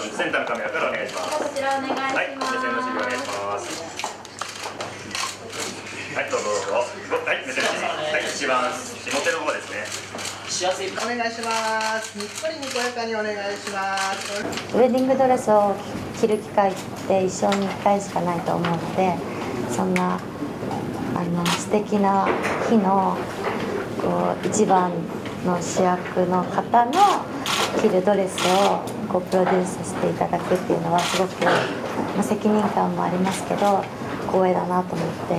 ションセンターのカメラからお願いしますこちらお願いします。はい目線の指示お願いしますはいどうぞどうぞはい目線の指示はい一番下手の方ですねお願いします。にっこりにこやかにお願いします。ウェディングドレスを着る機会って一生に1回しかないと思うのでそんなあの素敵な日のこう一番の主役の方の着るドレスをこうプロデュースさせていただくっていうのはすごく、ま、責任感もありますけど光栄だなと思って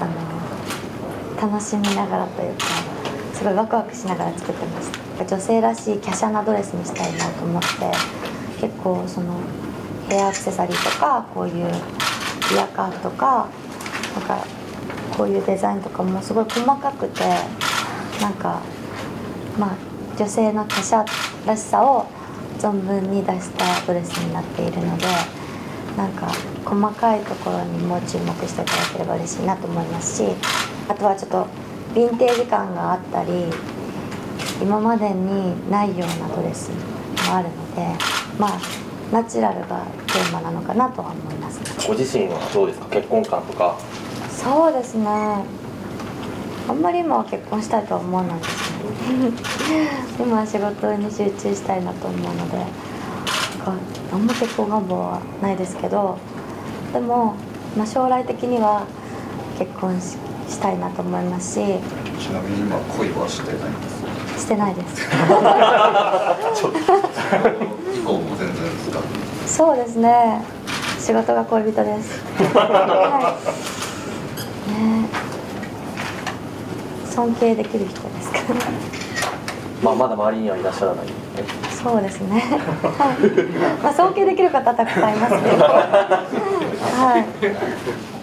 あの楽しみながらというかすごいワクワクしながら作ってました女性らしい華奢なドレスにしたいなと思って結構そのヘアアクセサリーとかこういうイヤカーとかなんかこういうデザインとかもすごい細かくてなんかまあ女性の華奢らしさを存分に出したドレスになっているのでなんか細かいところにも注目していただければ嬉しいなと思いますしあとはちょっとヴィンテージ感があったり今までにないようなドレスもあるのでまあナチュラルがテーマなのかなとは思います。ご自身はどうですか？結婚観とか。そうですね。あんまり今は結婚したいとは思わないです。ね 今は仕事に集中したいなと思うのであんま結婚願望はないですけどでも、まあ、将来的には結婚ししたいなと思いますしちなみに今恋はしてないんですしてないです。以降も全然ですか？そうですね。仕事が恋人です。はい。ね。え尊敬できる人ですか？まあまだ周りにはいらっしゃらないそうですね。はい。まあ尊敬できる方たくさんいますけど。はい。